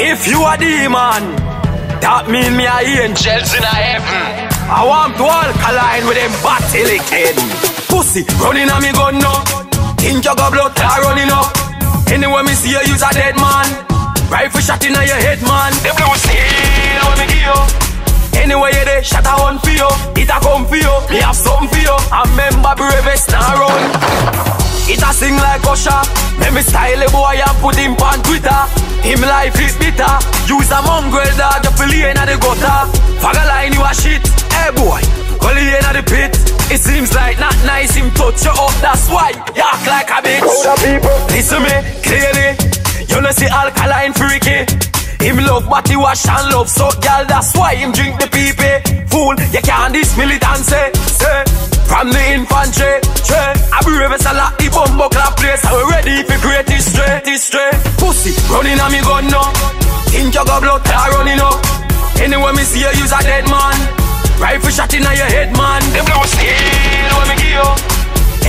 If you a demon, that mean me a angels in a heaven. I want to alkaline with them battilican. Pussy running on me gun now. Think you got blood clot running up. Anywhere me see you use a dead man. Rifle shot in your head man. The blue steel when me give you. Anywhere you there, shot a one for you. It a come for you. Me have something for you. I remember bravest now run. It a sing like Usher. Make me style a boy and put him on Twitter. Him life is bitter. Use a mongrel dog, you feel in the gutter. Fagger line you a shit. Hey boy, call you in the pit. It seems like not nice him touch you up. That's why you act like a bitch. people. Listen me clearly. You know see alkaline freaky. Him love body wash and love so gal. That's why him drink the pee Fool, you can't this militant say, say. From the infantry, tre. I brave as a lot, the bumbo clap place. And we ready for great history, history Pussy, running on me gun now Think you got blood clot running up. Anywhere me see you use a dead man. Rifle shot in your head man. The blue steel when me give you.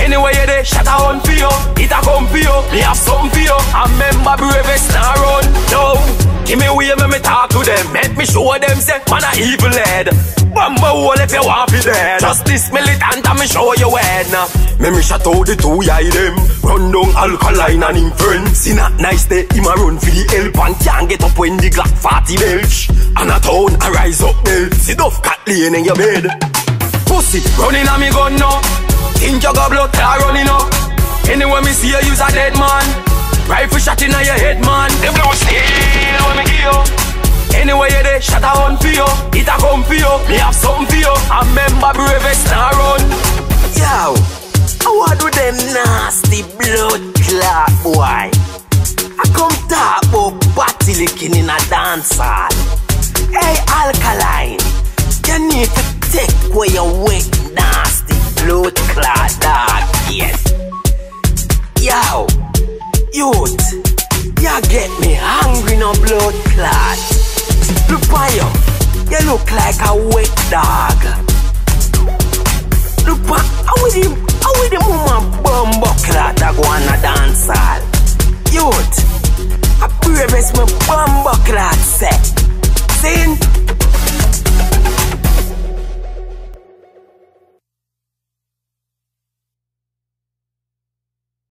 Anywhere you there, shot a hunt for you. It a come for you, me have something for you. I remember bravest now run. No, give me way when me talk to them. Make me show them say, man a evil head. Bamba hole if you want to dead. Just this militant and me show you when. Me me shot out the two eye them. Run down alkaline and friends See not nice day, him a run for the help And can't get up when the Glock 40 belch. And a town a rise up belt See duff cat laying in your bed. Pussy running on me gun now Think you got blood clot running up. Anywhere me see you use a dead man. Rifle shot in your head man. The blue steel when me give shot a hunt for you It a come for you, me have something for you I remember bravest now run Yo, want do them nasty blood clot boy. I come talk about body licking in a dance hall. Hey, alkaline, you need to take away your wet nasty blood clot dog. Yes. Yo, youth, you get me hungry no blood clot. Look like a wet dog. Look how with him, how with him woman bumbo clot that go on a dance